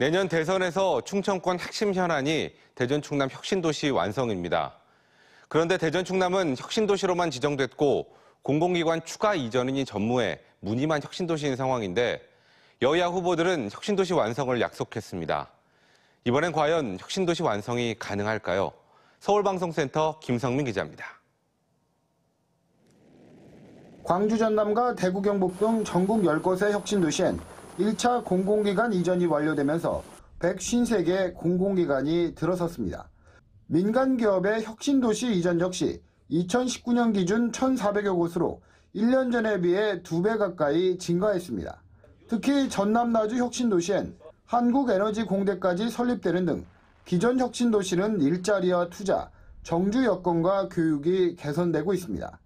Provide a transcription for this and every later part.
내년 대선에서 충청권 핵심 현안이 대전 충남 혁신도시 완성입니다. 그런데 대전 충남은 혁신도시로만 지정됐고 공공기관 추가 이전이 전무해 무늬만 혁신도시인 상황인데 여야 후보들은 혁신도시 완성을 약속했습니다. 이번엔 과연 혁신도시 완성이 가능할까요? 서울방송센터 김성민 기자입니다. 광주 전남과 대구 경북 등 전국 10곳의 혁신도시엔 1차 공공기관 이전이 완료되면서 153개 공공기관이 들어섰습니다. 민간 기업의 혁신도시 이전 역시 2019년 기준 1,400여 곳으로 1년 전에 비해 2배 가까이 증가했습니다. 특히 전남 나주 혁신도시엔 한국에너지공대까지 설립되는 등 기존 혁신도시는 일자리와 투자, 정주 여건과 교육이 개선되고 있습니다.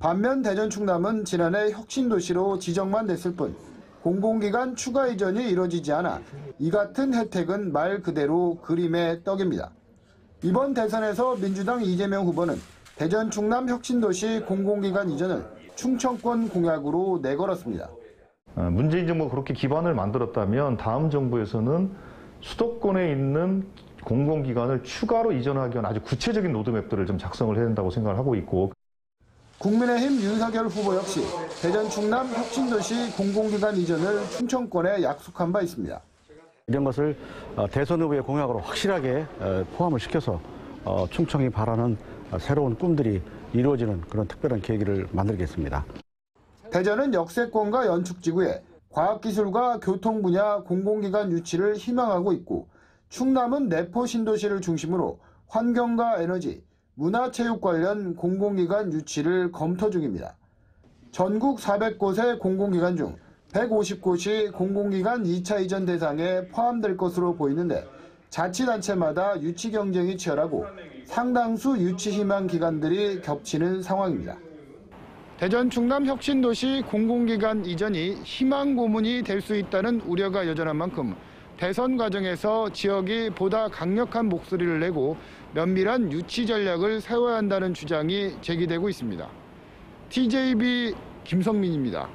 반면 대전 충남은 지난해 혁신도시로 지정만 됐을 뿐 공공기관 추가 이전이 이뤄지지 않아 이 같은 혜택은 말 그대로 그림의 떡입니다. 이번 대선에서 민주당 이재명 후보는 대전 충남 혁신도시 공공기관 이전을 충청권 공약으로 내걸었습니다. 어, 문재인 정부가 그렇게 기반을 만들었다면 다음 정부에서는 수도권에 있는 공공기관을 추가로 이전하기 위한 아주 구체적인 로드맵들을 좀 작성을 해야 된다고 생각을 하고 있고 국민의힘 윤석열 후보 역시 대전 충남 혁신도시 공공기관 이전을 충청권에 약속한 바 있습니다. 이런 것을 어, 대선 후보의 공약으로 확실하게 어, 포함을 시켜서 어, 충청이 바라는 새로운 꿈들이 이루어지는 그런 특별한 계기를 만들겠습니다. 대전은 역세권과 연축지구에 과학기술과 교통 분야 공공기관 유치를 희망하고 있고 충남은 내포 신도시를 중심으로 환경과 에너지, 문화체육 관련 공공기관 유치를 검토 중입니다. 전국 400곳의 공공기관 중 150곳이 공공기관 2차 이전 대상에 포함될 것으로 보이는데 자치단체마다 유치 경쟁이 치열하고 상당수 유치 희망 기관들이 겹치는 상황입니다. 대전 충남 혁신도시 공공기관 이전이 희망 고문이 될 수 있다는 우려가 여전한 만큼 대선 과정에서 지역이 보다 강력한 목소리를 내고 면밀한 유치 전략을 세워야 한다는 주장이 제기되고 있습니다. TJB 김성민입니다.